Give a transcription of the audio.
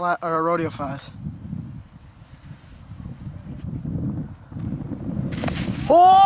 or rodeo five. Oh!